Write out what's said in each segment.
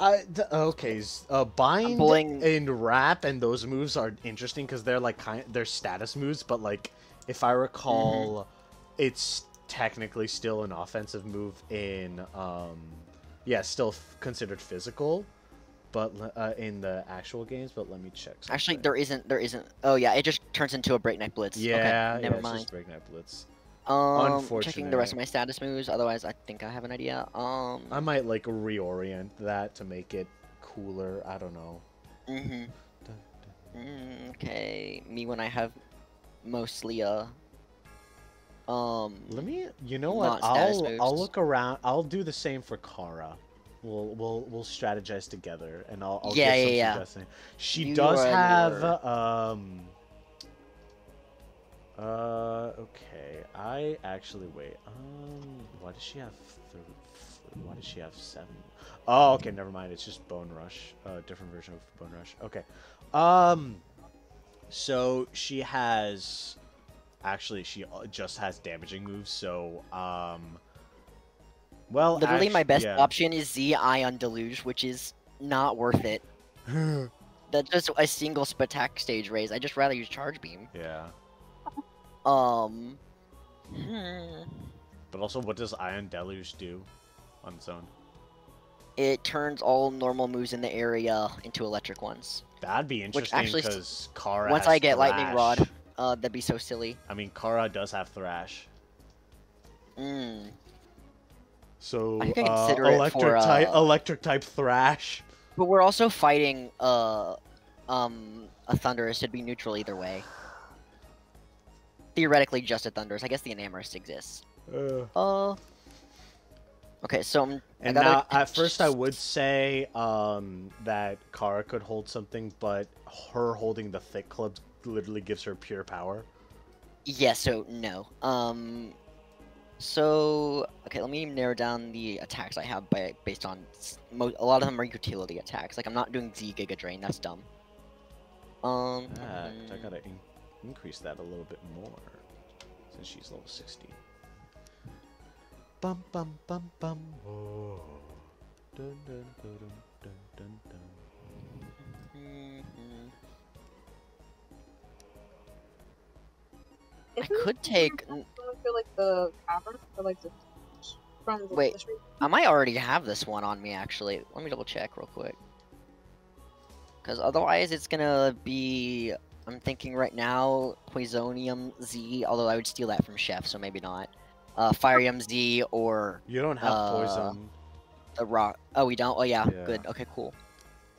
I okay, uh, bind Bling- and wrap and those moves are interesting because they're like kind, they're status moves, but like if I recall, it's technically still an offensive move in um, yeah, still f- considered physical, but uh, in the actual games. But let me check. Actually, there isn't. There isn't. Oh yeah, it just turns into a breakneck blitz. yeah, okay, yeah, never it's mind. just breakneck blitz. Um, checking the rest of my status moves. Otherwise, I think I have an idea. Um. I might like reorient that to make it cooler. I don't know. hmm Mm, okay, me when I have mostly a. Um. Let me. You know what? I'll I'll look around. I'll do the same for Kara. We'll we'll we'll strategize together, and I'll, I'll Yeah, yeah, yeah. She You does have um. Uh okay. I actually wait. Um, why does she have? Th- why does she have seven? Oh, okay. Never mind. It's just Bone Rush. Uh, different version of Bone Rush. Okay. Um. So she has actually she uh, just has damaging moves so um well Literally, my best yeah. option is Z Ion Deluge, which is not worth it. That's just a single Spatak stage raise. I just rather use Charge Beam. yeah Um. hmm, but also what does ion deluge do on its own It turns all normal moves in the area into electric ones. that'd be interesting because Kara Once I get Lightning Rod, uh, that'd be so silly. I mean Kara does have thrash Mm. so I can uh, electric for, type uh, electric type thrash But we're also fighting uh, um, a Thundurus. It'd be neutral either way. Theoretically, just a Thundurus. I guess the Enamorus exists. uh. Uh. Okay, so I'm, And now, gotta at first, I would say um, that Kara could hold something, but her holding the thick club literally gives her pure power. Yeah, so no. Um, so okay, let me narrow down the attacks I have by based on mo- a lot of them are utility attacks. Like I'm not doing Z Giga Drain. That's dumb. Um, Ah, I gotta in- increase that a little bit more since she's level 60. Bum bum bum bum. Oh. Dun, dun, dun, dun, dun, dun. I could take. n- feel like the cavern or like the from the Wait. history. I might already have this one on me actually. Let me double check real quick. Because otherwise, it's gonna be. I'm thinking right now, Poisonium Z. Although I would steal that from Chef, so maybe not. Uh, Firium Z or You don't have Uh, poison. the Rock. Oh, we don't. Oh yeah, Yeah. good. Okay, cool.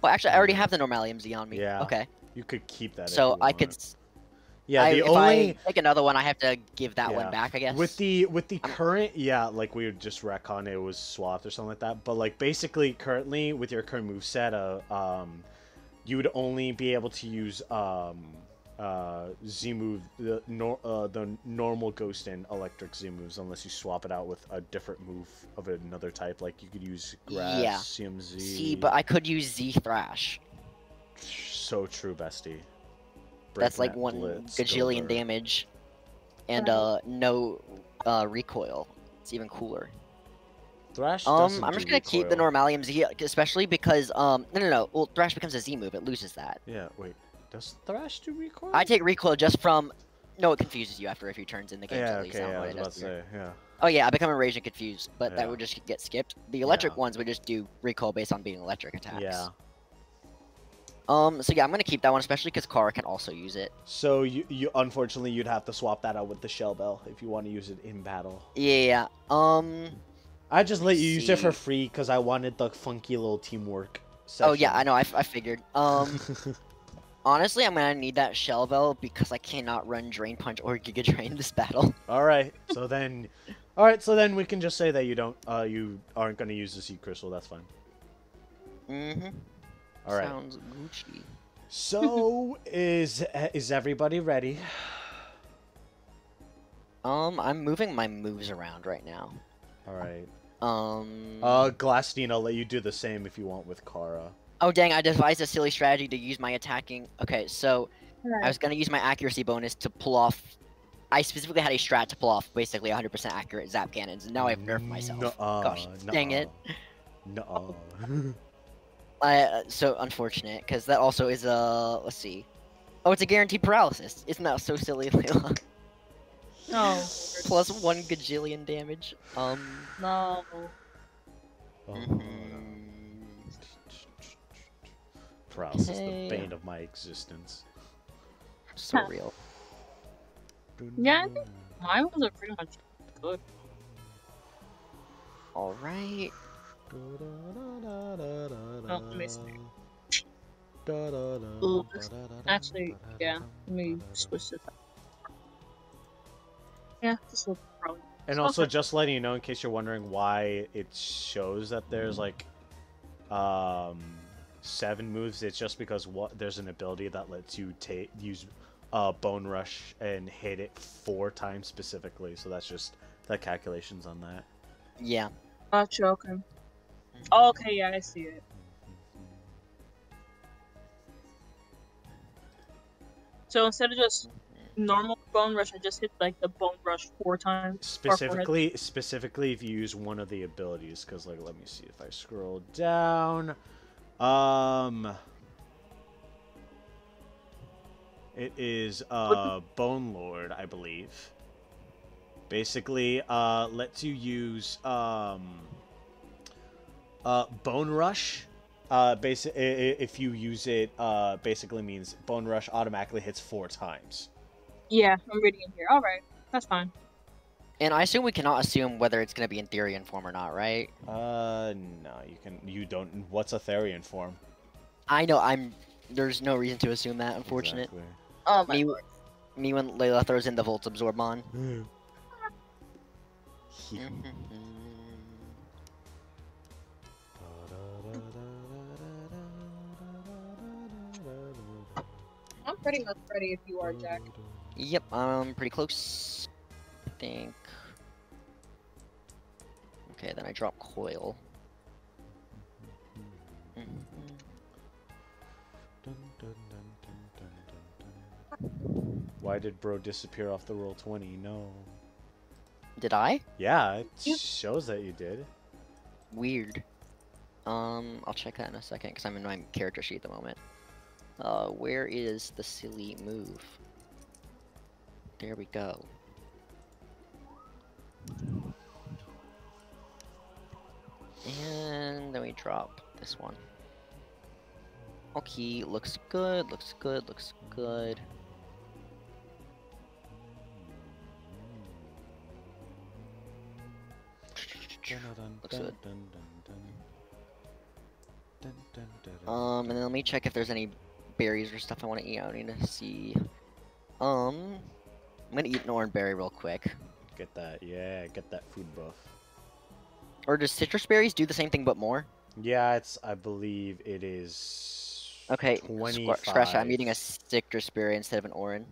Well, actually, I already have the Normalium Z on me. Yeah. Okay. You could keep that. So I could. Yeah, I, the if only I take another one, I have to give that Yeah. one back. I guess. With the with the I'm- current, yeah, like we would just retcon it was swapped or something like that. But like basically, currently with your current move set, uh, um, you would only be able to use um, uh, Z move the nor- uh, the normal ghost and electric Z moves unless you swap it out with a different move of another type. Like you could use grass, Yeah. CMZ. See, but I could use Z Thrash. so true, bestie. That's like Breaknet one Blitz, gajillion damage, and uh, no uh, recoil. It's even cooler. Thrash Um, I'm just gonna keep the recoil. Normalium Z, especially because um, no, no, no. Well, Thrash becomes a Z move. It loses that. Yeah, wait. Does Thrash do recoil? I take recoil just from. No, it confuses you after a few turns in the game. Yeah, at least. okay, yeah, I was about to say, yeah. Oh yeah, I become enraged and confused, but Yeah. that would just get skipped. The electric Yeah. ones would just do recoil based on being electric attacks. Yeah. Um. So yeah, I'm gonna keep that one, especially because Kara can also use it. So you, you unfortunately you'd have to swap that out with the shell bell if you want to use it in battle. Yeah. Um. I just let you use it for free because I wanted the funky little teamwork. Oh yeah, I know. I figured. Um. honestly, I'm gonna need that shell bell because I cannot run Drain Punch or Giga Drain this battle. all right. So then, all right. So then we can just say that you don't, uh, you aren't going to use the seed crystal. That's fine. Mm-hmm. All right. Sounds Gucci. So is is everybody ready? Um, I'm moving my moves around right now. All right. Um. Uh, Glastine, I'll let you do the same if you want with Kara. Oh dang! I devised a silly strategy to use my attacking. Okay, so I was gonna use my accuracy bonus to pull off. I specifically had a strat to pull off basically 100% accurate zap cannons, and now I've nerfed myself. Nuh-uh, Gosh, dang it. nuh-uh. Nuh-uh. I uh, so unfortunate because that also is a let's see. Oh, it's a guaranteed paralysis. Isn't that so silly, Layla? No. Plus one gajillion damage. Um. No. Oh. Paralysis, Hey. the bane of my existence. So real. Yeah, I think Mine was a pretty much good. All right. Oh, let me see. Actually, yeah, Let me switch this up. Yeah, this will probably. And also, Okay. just letting you know, in case you're wondering why it shows that there's like um, seven moves, it's just because what there's an ability that lets you take use uh, Bone Rush and hit it four times specifically. So that's just the calculations on that. Yeah. Gotcha, okay. Oh, okay, yeah, I see it. So instead of just normal bone rush, I just hit like the bone rush four times. Specifically, specifically if you use one of the abilities, because like, let me see if I scroll down. Um, it is uh Bone Lord, I believe. Basically, uh, lets you use um uh Bone Rush. Uh, basic if you use it, uh, basically means Bone Rush automatically hits four times. Yeah, I'm reading it here. All right, that's fine. And I assume we cannot assume whether it's gonna be in Therian form or not, right? Uh, no, you can. You don't. What's a Therian form? I know. I'm. There's no reason to assume that. Unfortunate. Exactly. Oh my Me, lord. me when Layla throws in the Volt Absorbon. He- I'm pretty much ready if you are, Jack. Yep, I'm pretty close. I think. Okay, then I drop coil. Mhm. Why did bro disappear off the roll 20? No. Did I? Yeah, it You- shows that you did. Weird. Um, I'll check that in a second because I'm in my character sheet at the moment. Uh, where is the silly move? There we go. And then we drop this one. Okay, looks good, looks good, looks good. Looks good. Um, and then let me check if there's any berries or stuff I want to eat. I need to see. Um, I'm gonna eat an orange berry real quick. Get that, yeah, get that food buff. Or does citrus berries do the same thing but more? Yeah, it's. I believe it is. Okay, scratch. I'm eating a citrus berry instead of an orange.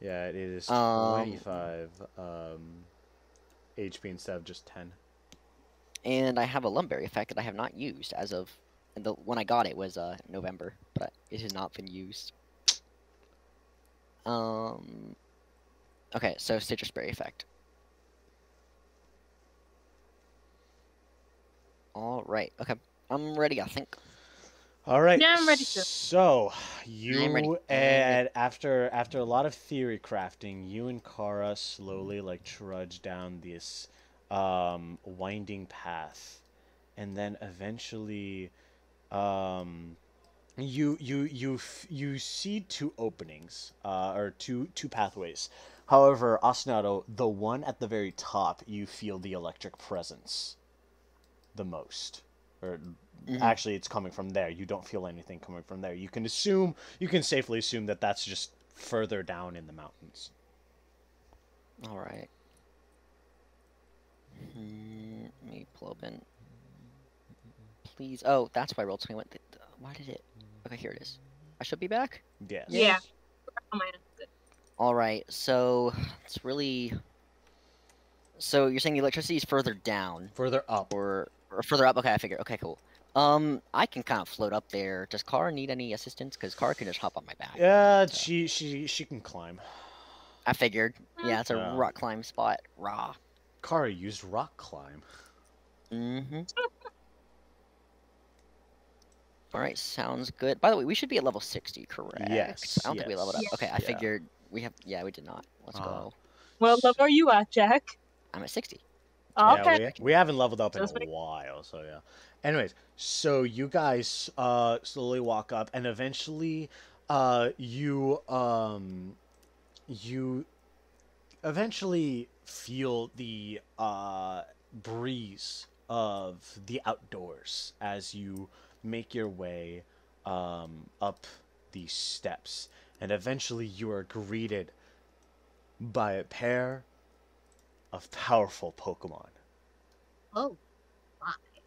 Yeah, it is Um, twenty-five. Um, HP instead of just ten. And I have a lumberry effect that I have not used as of. And the when I got it was uh November, but it has not been used. Um. Okay, so citrus berry effect. All right. Okay, I'm ready. I think. All right. Yeah, I'm ready to. So you ready. and after after a lot of theory crafting, you and Kara slowly like trudge down this um, winding path, and then eventually, um, you you you f- you see two openings, uh, or two two pathways. However, Ostinato, the one at the very top, you feel the electric presence the most, or Mhm. actually it's coming from there you don't feel anything coming from there you can assume you can safely assume that that's just further down in the mountains All right. Hmm, let me pull open. Please. Oh, that's why I rolled 21. Th- th- Why did it? Okay, here it is. I should be back. yes Yeah. Oh, man. All right. So it's really. So you're saying the electricity is further down, further up or or further up? Okay, I figured. Okay, cool. Um, I can kind of float up there. Does Kara need any assistance? Because Kara can just hop on my back. yeah so- she she she can climb I figured. Yeah, it's a Yeah. rock climb spot. Raw. Kara used rock climb Mm-hmm. All right, sounds good. By the way, we should be at level 60, correct? Yes, I don't think we leveled up. yes. Okay, I Yeah. figured we have. Yeah, we did not. Let's Uh, go. Well, level are you at, Jack? I'm at 60. Okay. Yeah, we, we haven't leveled up in a while, so yeah. Anyways, so you guys uh slowly walk up and eventually uh you um you eventually feel the uh breeze of the outdoors as you make your way um up these steps and eventually you are greeted by a pair of powerful Pokemon. Oh.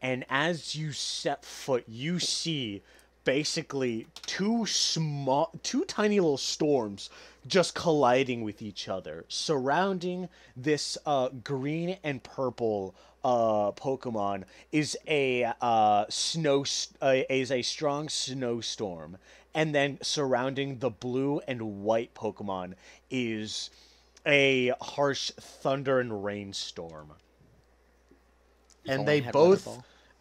And as you step foot, you see basically two small, two tiny little storms just colliding with each other, surrounding this uh, green and purple uh, Pokemon is a uh, snow uh, is a strong snowstorm, and then surrounding the blue and white Pokemon is a harsh thunder and rainstorm. And they both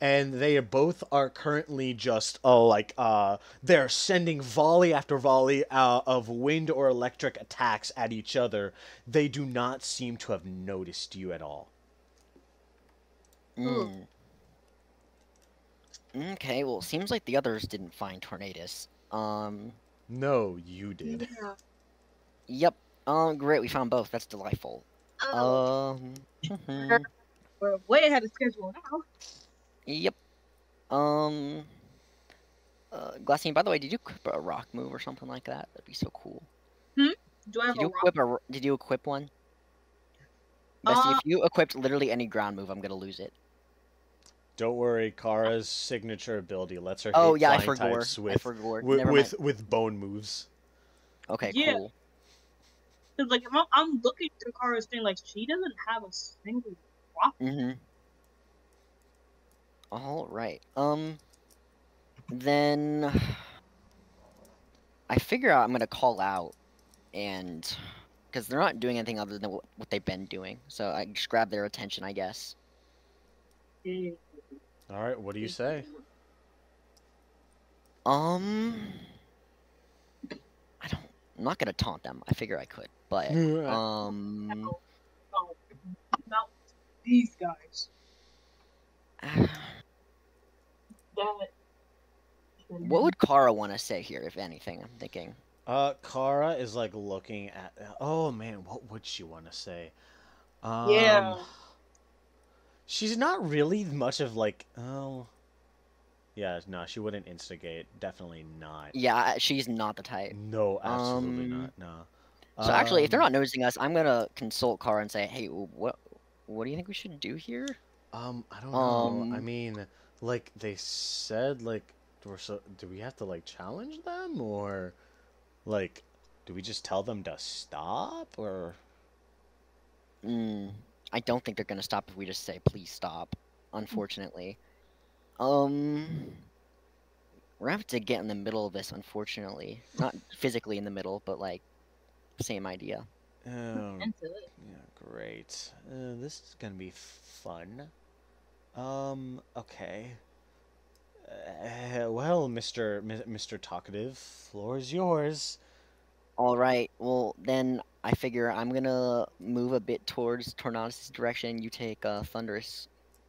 and they both are currently just uh, like uh they're sending volley after volley uh, of wind or electric attacks at each other. They do not seem to have noticed you at all. Mm. Okay, well, it seems like the others didn't find Tornadus. Um, No, you did. Yeah. yep. Um, great, we found both. That's delightful. Oh, Um, mhm. we're way ahead of schedule now. yep. Um, uh, Glastine, by the way, did you equip a rock move or something like that? That'd be so cool. Hmm? Do I have Did you a rock? equip a? r- Did you equip one? Bestie, Uh, if you equipped literally any ground move, I'm gonna lose it. Don't worry, Kara's signature ability lets her Oh hit yeah, I flying forgot. types I with forgot. with with, with bone moves. Okay, Yeah. cool. Cause like I'm, I'm looking through Kara's thing, like she doesn't have a single rock. Mm-hmm. All right. Um. Then I figure out I'm gonna call out, and because they're not doing anything other than what, what they've been doing, so I just grab their attention, I guess. Yeah. All right, what do you say? Um. I don't. I'm not gonna taunt them. I figure I could, but um. No, no, not these guys. That. What would Kara want to say here, if anything? I'm thinking. Uh, Kara is like looking at. Oh man, what would she want to say? Um, Yeah. She's not really much of like. Oh. Yeah, no, she wouldn't instigate. Definitely not. Yeah, she's not the type. No, absolutely Um, not. No. So actually, if they're Um, not noticing us, I'm gonna consult Car and say, "Hey, what, what do you think we should do here?" Um, I don't know. I Um, mean, like they said, like we're so. Do we have to like challenge them or, like, do we just tell them to stop or? Mm, I don't think they're gonna stop if we just say, "Please stop." Unfortunately, um, we're gonna have to get in the middle of this. Unfortunately, not physically in the middle, but like, same idea. Um, Yeah, great. Uh, this is gonna be fun. Um, okay. Uh, well, Mister Mister Talkative, floor is yours. All right. Well, then I figure I'm gonna move a bit towards Tornadus' direction. You take uh, Thundurus.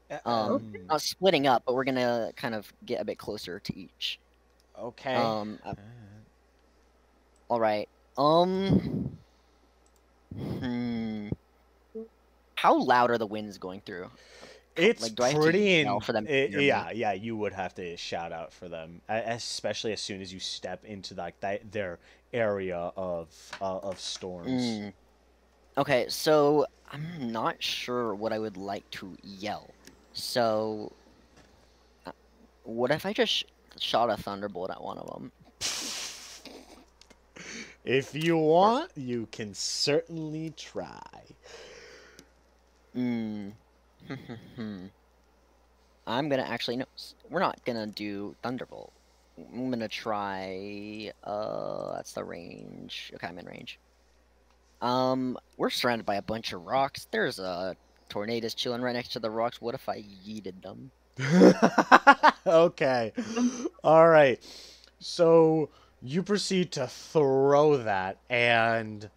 Uh, Um, Not splitting up, but we're gonna kind of get a bit closer to each. okay. Um, uh, Uh, all right. Um. Hmm. How loud are the winds going through? It's like, do I have pretty in, for them to i- hear me? yeah, yeah. You would have to shout out for them, especially as soon as you step into like that their area of uh, of storms. Mm. Okay, so I'm not sure what I would like to yell. So, uh, what if I just sh- shot a thunderbolt at one of them? If you want, you can certainly try. Hmm. I'm gonna actually no. We're not gonna do thunderbolt. I'm gonna try. Uh, that's the range. Okay, I'm in range. Um, we're surrounded by a bunch of rocks. There's a Tornadus chilling right next to the rocks. What if I yeeted them? okay. All right. So you proceed to throw that, and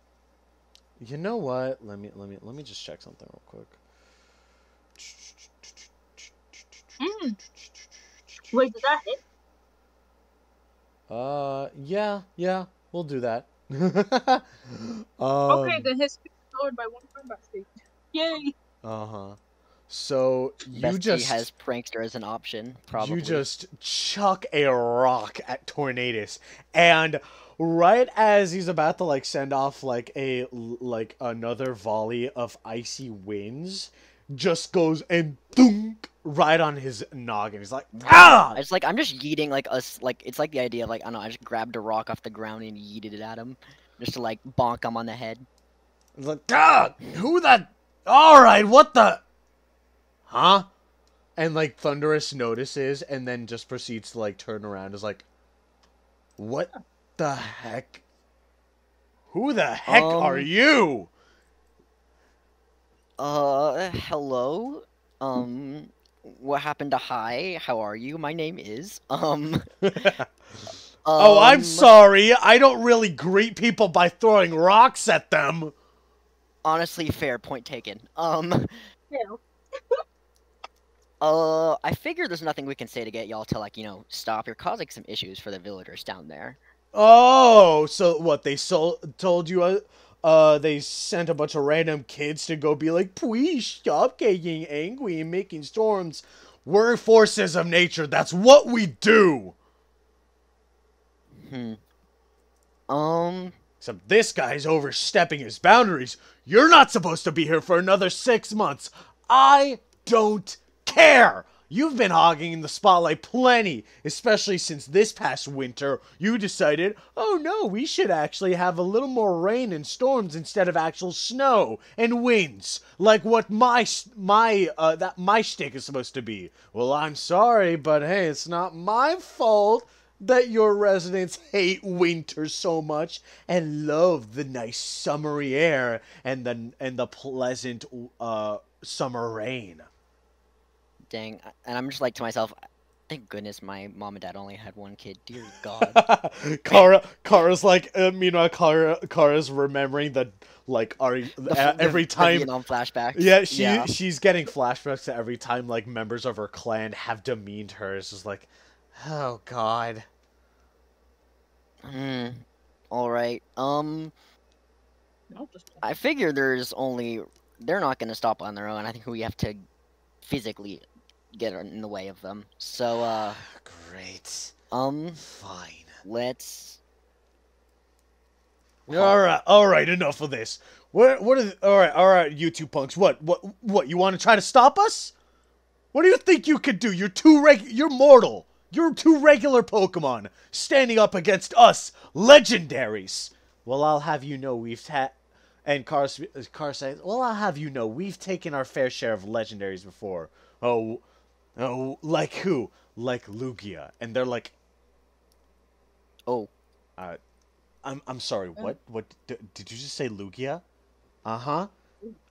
you know what? Let me let me let me just check something real quick. Mm. Wait, did that hit? Uh, yeah, yeah, we'll do that. um, okay, then his speed is lowered by one combat stage. Yay! Uh huh. So you Bestie just has prankster as an option, probably. You just chuck a rock at Tornadus, and right as he's about to like send off like a like another volley of icy winds, just goes and thunk right on his noggin. He's like, ah! It's like I'm just yeeting like us like it's like the idea of like I don't know I just grabbed a rock off the ground and yeeted it at him just to like bonk him on the head. He's like, ah! Who the? All right, what the? Huh? And like Thundurus notices and then just proceeds to like turn around. Is like, what the heck? Who the heck are Um, you? Uh, hello. Um, what happened to hi? How are you? My name is um. oh, I'm um, sorry. I don't really greet people by throwing rocks at them. Honestly, fair point taken. Um, Yeah. uh, I figure there's nothing we can say to get y'all to like you know stop. You're causing some issues for the villagers down there. Oh, so what? They so- told you, uh, uh, they sent a bunch of random kids to go be like, please stop getting angry and making storms. We're forces of nature. That's what we do. Hmm. Um. Except this guy's overstepping his boundaries. You're not supposed to be here for another six months. I don't care. You've been hogging the spotlight plenty, especially since this past winter you decided, oh no, we should actually have a little more rain and storms instead of actual snow and winds, like what my my uh that my shtick is supposed to be. Well, I'm sorry, but hey, it's not my fault that your residents hate winter so much and love the nice summery air and the and the pleasant uh summer rain. Dang. And I'm just like to myself. Thank goodness my mom and dad only had one kid. Dear God. Kara, Kara's like, uh, meanwhile, Kara, Kara's remembering that, like, are The- uh, every the time. Vietnam flashbacks. Yeah, she Yeah. she's getting flashbacks to every time like members of her clan have demeaned her. It's just like, oh god. Hmm. All right. Um. No, I figure there's only they're not gonna stop on their own. I think we have to physically get in the way of them. So uh, Great. um, Fine. let's. All right, all right. Enough of this. What? What are? The, all right, all right. You two punks. What? What? What? You want to try to stop us? What do you think you could do? You're too reg. You're mortal. You're two regular Pokemon standing up against us, legendaries. Well, I'll have you know we've had. And Car, Car says, "Well, I'll have you know we've taken our fair share of legendaries before. Oh, oh, like who? Like Lugia." And they're like, Oh, uh, I'm I'm sorry. What what d- did you just say, Lugia? Uh huh.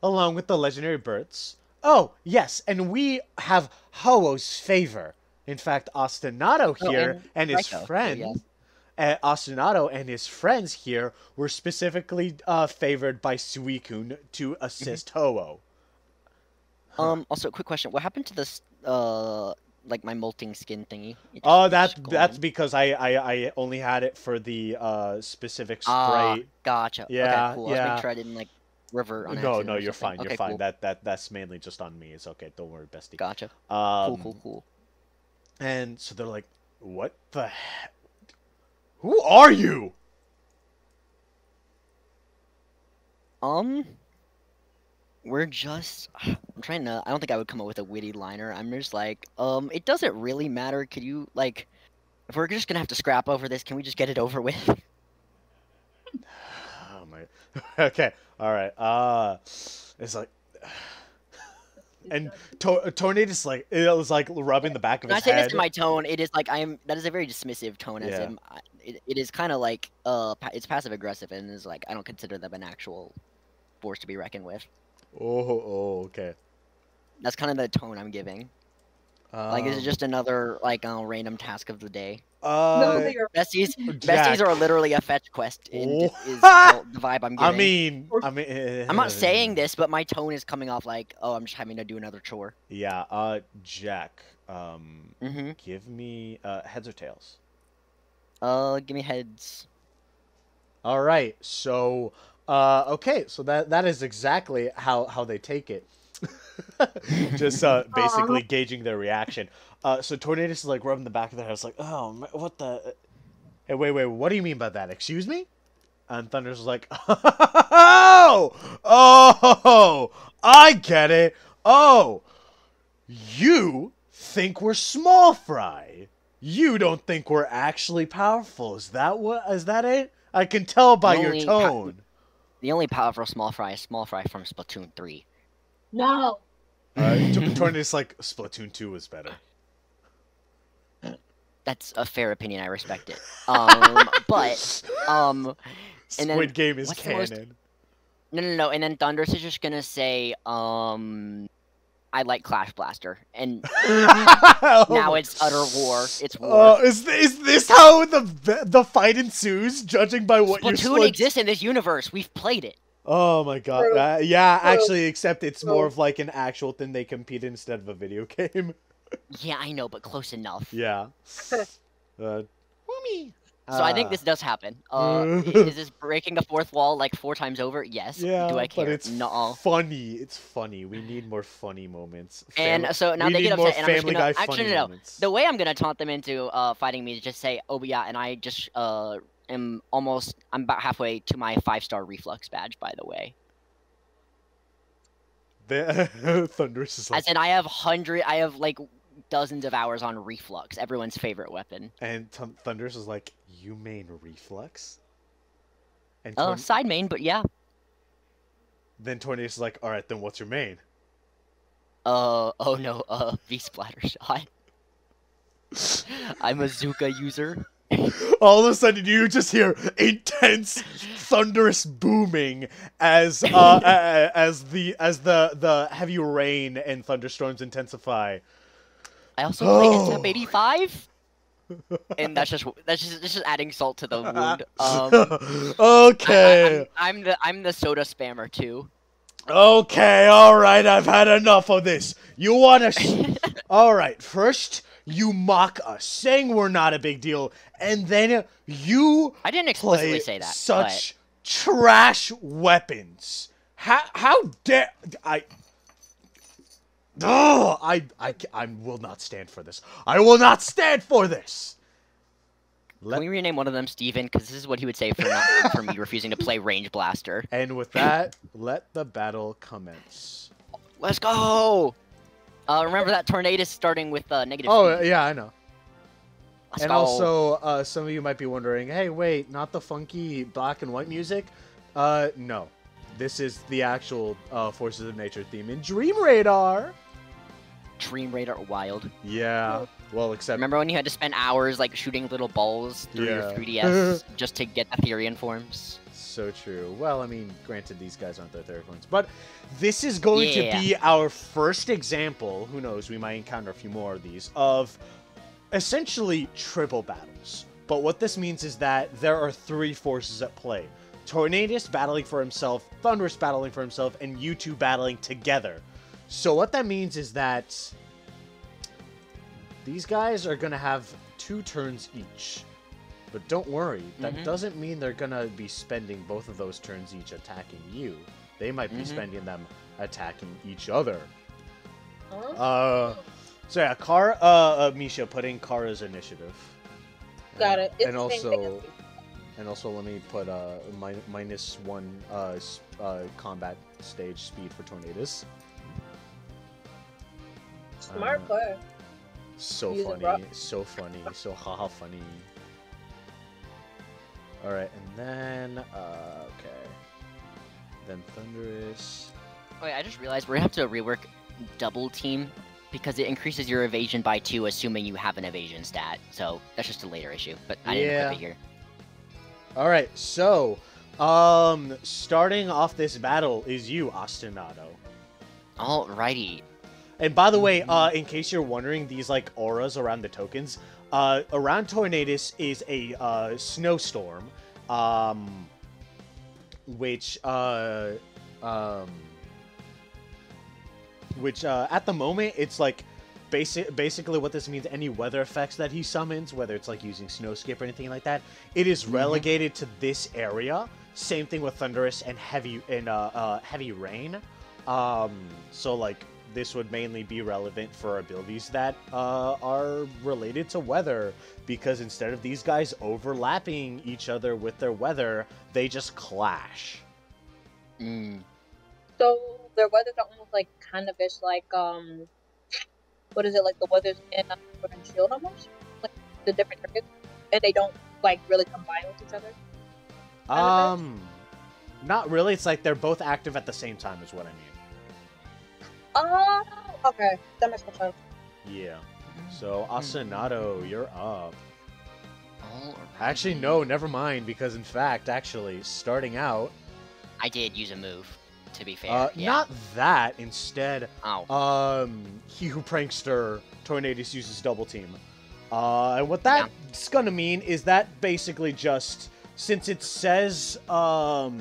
Along with the legendary birds. Oh yes, and we have Ho-Oh's favor. In fact, Ostinato Oh, here and and, his Raikou, so friend, yes. uh, Ostinato and his friends here were specifically uh, favored by Suicune to assist Ho-Oh. um. Also, a quick question: What happened to this? Uh, like my molting skin thingy? Oh, just- that's because I, I I only had it for the uh specific spray. Ah, gotcha. Yeah, okay, cool. I was yeah. making sure I didn't like revert on no, no, you're fine. You're Okay, fine. Cool. That that that's mainly just on me. It's okay. Don't worry, bestie. Gotcha. Um, Cool, cool, cool. And so they're like, "What the? Heck? Who are you?" Um, we're just. I'm trying to. I don't think I would come up with a witty liner. I'm just like, um, it doesn't really matter. Could you like, if we're just gonna have to scrap over this, can we just get it over with? Oh my. okay. All right. Uh, it's like. And to- Tornadus like it was like rubbing the back of When I say head. this in my tone, it is like I am. That is a very dismissive tone. As Yeah. I- it, it is kind of like uh, it's passive aggressive, and is like I don't consider them an actual force to be reckoned with. Oh, oh, okay. That's kind of the tone I'm giving. Like, is it Um, just another like uh, random task of the day? Uh, no, they are. Besties, Jack, besties are literally a fetch quest. In, Oh. is well, the vibe I'm getting. I mean, I mean, I'm not saying this, but my tone is coming off like, oh, I'm just having to do another chore. Yeah, uh, Jack, um, Mm-hmm. give me uh, heads or tails. Uh, give me heads. All right, so uh, okay, so that that is exactly how how they take it. Just uh, basically gauging their reaction. Uh, so Tornadus is like rubbing the back of their head. It's like, oh, what the? Hey, wait, wait, what do you mean by that? Excuse me? And Thunder's like, oh, oh, I get it. Oh, you think we're small fry. You don't think we're actually powerful. Is that what? Is that it? I can tell by your only pa- tone. The only powerful small fry is small fry from Splatoon 3. No. Uh, T- Tornadus like Splatoon two was better. That's a fair opinion. I respect it. Um, but um, And then, Squid Game is what's the most- canon. no, no, no. And then Thunders is just gonna say, um, I like Clash Blaster, and Oh now it's utter war. It's war. Uh, is th- is this how the the fight ensues? Judging by what you're Splatoon exists in this universe. We've played it. Oh my god! Uh, yeah, True. actually, except it's more of like an actual thing they compete in instead of a video game. Yeah, I know, but close enough. yeah. Uh, whoomie. So I think Ah. this does happen. Uh, is this breaking the fourth wall like four times over? Yes. Yeah, Do I care? but it's No. funny. It's funny. We need more funny moments. And Fam- so now they get upset, and I'm just gonna Guy actually no. moments. The way I'm gonna taunt them into uh, fighting me is just say, "Oh yeah," and I just uh am almost I'm about halfway to my five star Reef-Lux badge, by the way. The Thundurus is like, As in, I have hundred, I have like dozens of hours on Reef-Lux, everyone's favorite weapon. and Th- Thundurus is like, you main reflex. And Torn- side main, but yeah. then Tornadus is like, all right, then what's your main? Uh oh no, uh V splatter shot. I'm a Zuka user. All of a sudden, you just hear intense, thunderous booming as uh, as the as the the heavy rain and thunderstorms intensify. I also play Oh. SF 85. And that's just that's just that's just adding salt to the wound. Um, okay, I, I'm, I'm the I'm the soda spammer too. okay, all right. I've had enough of this. You wanna? All right. First, you mock us, saying we're not a big deal, and then you I didn't explicitly play say that. such trash weapons. How how dare I? Oh, I, I I will not stand for this. I will not stand for this. Let, can we rename one of them Steven? Because this is what he would say for not, for me refusing to play Range Blaster. and with that, let the battle commence. Let's go. Uh, remember that tornado is starting with uh, negative. Oh speed. yeah, I know. Let's and go. also, uh, some of you might be wondering, hey, wait, not the funky black and white music? Uh, no. This is the actual uh, Forces of Nature theme in Dream Radar. Dream Raider Wild. Yeah. Well, except Remember when you had to spend hours like shooting little balls through your 3DS just to get the Therian forms? So true. Well, I mean, granted, these guys aren't the third ones, but this is going Yeah. to be our first example. Who knows? We might encounter a few more of these of essentially triple battles. But what this means is that there are three forces at play: Tornadus battling for himself, Thundurus battling for himself, and you two battling together. So what that means is that these guys are gonna have two turns each. But don't worry, that Mhm. doesn't mean they're gonna be spending both of those turns each attacking you. They might be Mhm. spending them attacking each other. Huh? Uh, so yeah, Kara, uh, uh, Micha, put in Kara's initiative. Got it. It's and the same thing also, and also, let me put uh mi- minus one uh, s- uh combat stage speed for Tornadus. Smart player. So Use funny, so funny, so haha funny. All right, and then uh, okay, then Thundurus. Wait, I just realized we're gonna have to rework double team because it increases your evasion by two, assuming you have an evasion stat. So that's just a later issue, but I didn't Yeah. it here. All right, so um, starting off this battle is you, Ostinato. Alrighty. And by the way, uh, in case you're wondering, these like auras around the tokens, uh, around Tornadus is a uh, snowstorm, um, which uh, um, which uh, at the moment it's like basic basically what this means any weather effects that he summons whether it's like using Snowscape or anything like that it is Mhm. relegated to this area same thing with Thundurus and heavy and uh, uh, heavy rain um, so like this would mainly be relevant for abilities that uh, are related to weather. Because instead of these guys overlapping each other with their weather they just clash. Mm. So their weathers are almost like kind of ish like um, what is it like the weathers in uh, Sword and Shield almost? Like the different targets, and they don't like really combine with each other. Um not really. It's like they're both active at the same time is what i mean Oh, okay, that makes more sense. Yeah. So Ostinato, you're up. Alrighty. Actually, no, never mind. Because in fact, actually, starting out, I did use a move. To be fair. uh, yeah. not that. Instead, Oh. um, he who prankster Tornadus uses double team. Uh, and what that's gonna mean is that basically just since it says um,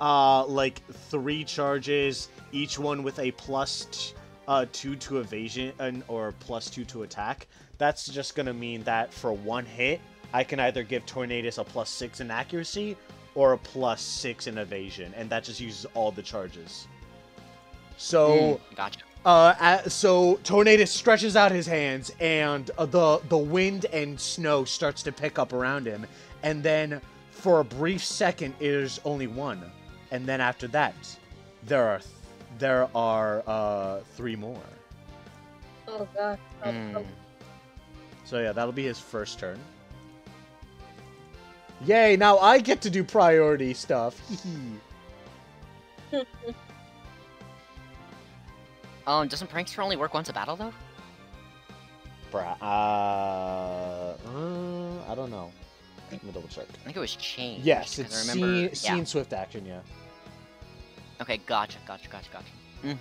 uh, like three charges, each one with a plus t- uh two to evasion and or plus two to attack. That's just gonna mean that for one hit, I can either give Tornadus a plus six in accuracy or a plus six in evasion, and that just uses all the charges. So. Mm, gotcha. Uh, so Tornadus stretches out his hands, and uh, the the wind and snow starts to pick up around him, and then for a brief second, there's only one, and then after that, there are th- there are uh three more. Oh god. Mm. So yeah, that'll be his first turn. Yay! Now I get to do priority stuff. Um, doesn't Prankster only work once a battle though? Bruh, uh, uh, I don't know. Let me double check. I think it was changed. Yes, it's remember. scene, scene swift action. Yeah. Okay, gotcha, gotcha, gotcha, gotcha.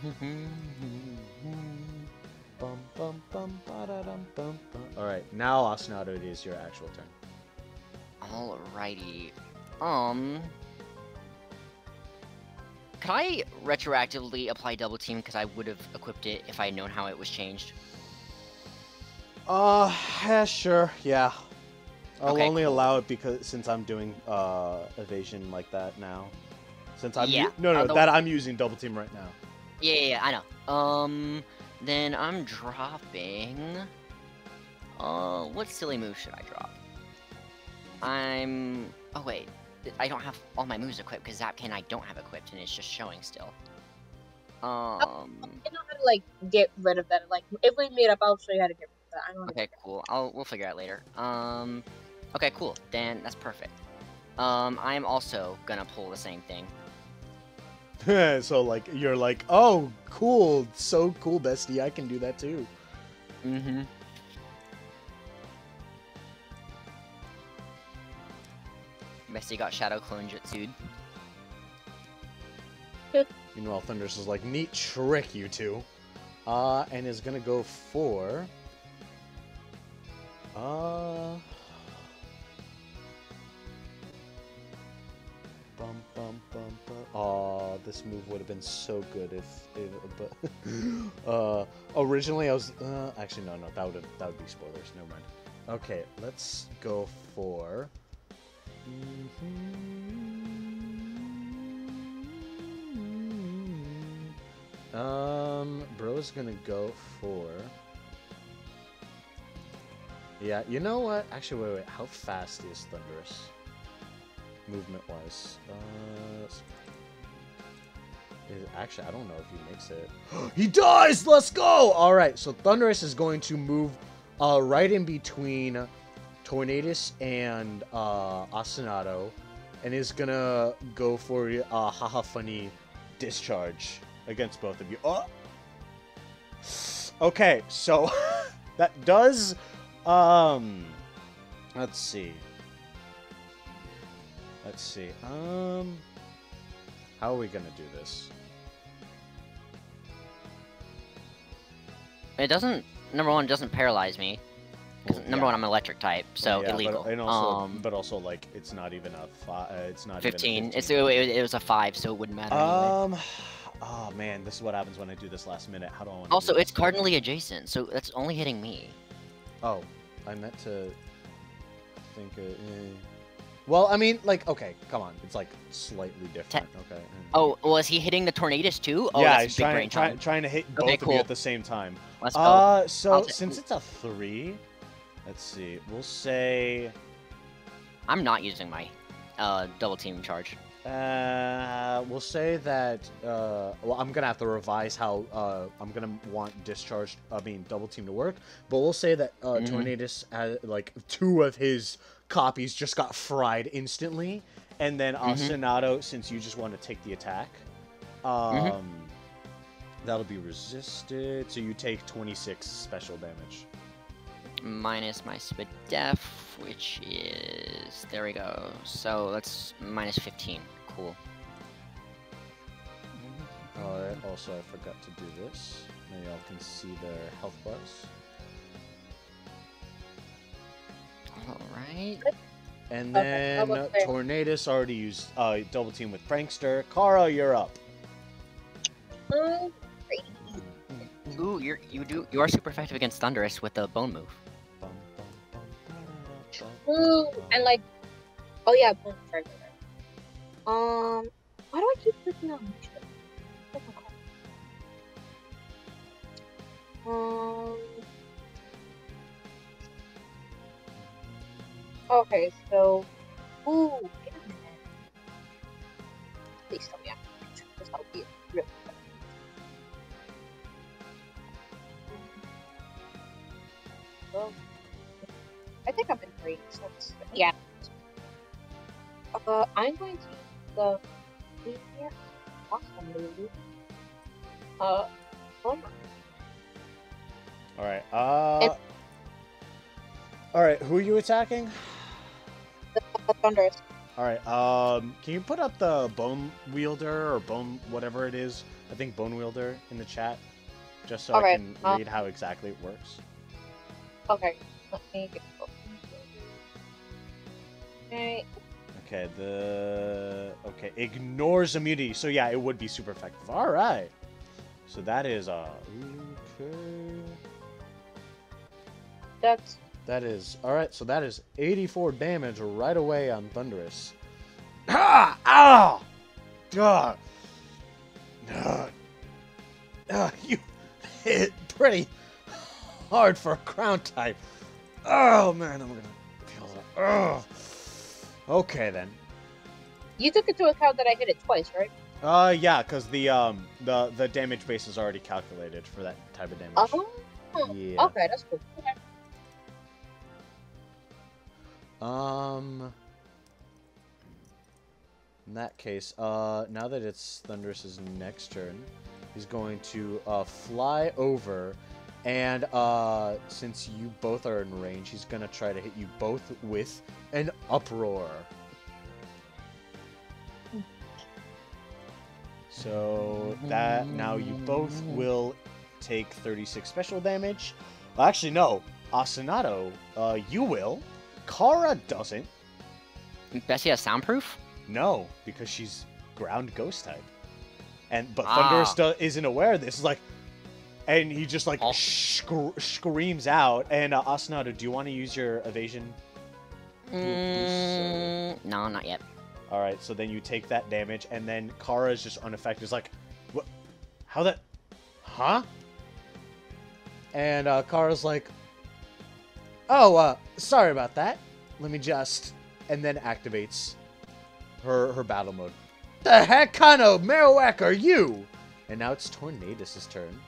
Bum, bum, bum, bum, bum. All right, now Ostinato, it is your actual turn. Alrighty. Um. Could I retroactively apply double team because I would have equipped it if I had known how it was changed? Uh, yeah, sure, yeah. I'll Okay, only cool. allow it because since I'm doing uh evasion like that now. Since I'm u- Yeah, no no although- that I'm using double team right now. Yeah, yeah, yeah, I know. Um, then I'm dropping. Uh, what silly move should I drop? I'm. Oh wait, I don't have all my moves equipped because Zapkin I don't have equipped and it's just showing still. Um. I know how to like get rid of that. Like if we meet up, I'll show you how to get rid of that. I know. how to- Okay, cool. I'll we'll figure out later. Um. Okay, cool. Then that's perfect. Um, I'm also gonna pull the same thing. so like you're like, oh, cool, so cool, bestie. I can do that too. Mm-hmm. Bestie got Shadow Clone Jutsu'd. Meanwhile, Thundurus is like, neat trick, you two. Uh, and is gonna go for. Uh. Bum bum bum bum. This move would have been so good if, if but uh, originally I was uh, actually no no that would that would be spoilers. Never mind. Okay, let's go for. Um, bro's gonna go for. Yeah, you know what? Actually, wait, wait. How fast is Thundurus? Movement wise. Uh, actually, I don't know if he makes it. he does! Let's go! Alright, so Thundurus is going to move uh, right in between Tornadus and uh, and is gonna go for a uh, haha funny discharge against both of you. Oh! Okay, so that does um let's see. Let's see. Um how are we gonna do this? It doesn't. Number one, it doesn't paralyze me. 'cause Well, number yeah. one, I'm an electric type, so Yeah, but- and also, um, but also, like, it's not even a fi- uh, It's not 15. Even a It's it, it was a five, so it wouldn't matter. anyway. Um. Oh man, this is what happens when I do this last minute. How do I want? Also, do it's cardinally adjacent, so that's only hitting me. Oh, I meant to think. Uh, eh. Well, I mean, like, okay, come on, it's like slightly different. Okay. mm. Oh, was he hitting the tornadoes too? Oh, yeah, he's trying, try, trying to hit both Okay, of you at the same time. Let's go. Uh, so since it's a three, let's see. We'll say. I'm not using my uh, double team charge. Uh, we'll say that. Uh, well, I'm gonna have to revise how. Uh, I'm gonna want discharged. I mean, double team to work. But we'll say that uh, Mhm. Tornadus, had, like two of his copies just got fried instantly, and then Mhm. Ostinato, since you just want to take the attack, um, that'll be resisted. So you take 26 special damage. Minus my speed def, which is there we go. So that's minus 15. Cool. Alright, also I forgot to do this. Now y'all can see their health bars. All right. And then how about there? Tornadus already used uh, double team with Prankster. Kara, you're up. Um, Ooh, you're you do you are super effective against Thundurus with the bone move. And like, oh yeah, boom. Um, why do I keep clicking on God. Um. Okay, so, ooh, I'm going to use the linear awesome move. Uh, one more. Alright, uh. And- Alright, who are you attacking? The Thundurus. Alright, um, can you put up the Bone Wielder or Bone, whatever it is? I think Bone Wielder in the chat. Just so I Alright, can uh, read how exactly it works. Okay, let me get. Okay, Okay, the okay ignores immunity. So yeah, it would be super effective. All right. So that is uh okay. that's That is all right. So that is 84 damage right away on Thundurus. Ah! Ah! God. Ah. Ah, you hit pretty hard for a crown type. Oh man, I'm gonna feel that. Oh. Okay then. you took into account that I hit it twice, right? Uh, yeah, because the um the the damage base is already calculated for that type of damage. Oh, Yeah. okay, that's cool. Okay. Um. In that case, uh, now that it's Thundurus's next turn, he's going to uh fly over, and uh, since you both are in range, he's gonna try to hit you both with an uproar. So that now you both will take 36 special damage. Well, actually, no. Ostinato, uh, you will. Kara doesn't. Bessie has soundproof. No, because she's ground ghost type. And but Ah. Thundurus isn't aware of this. Like, and he just like scr- screams out. And uh, do you want to use your evasion? Mm, no, not yet. All right, so then you take that damage, and then Kara is just unaffected. It's like, what? How that? Huh? And uh, Kara's like, oh, uh, sorry about that. Let me just, and then activates her her battle mode. The heck kind of Marowak are you? And now it's Tornadus' turn.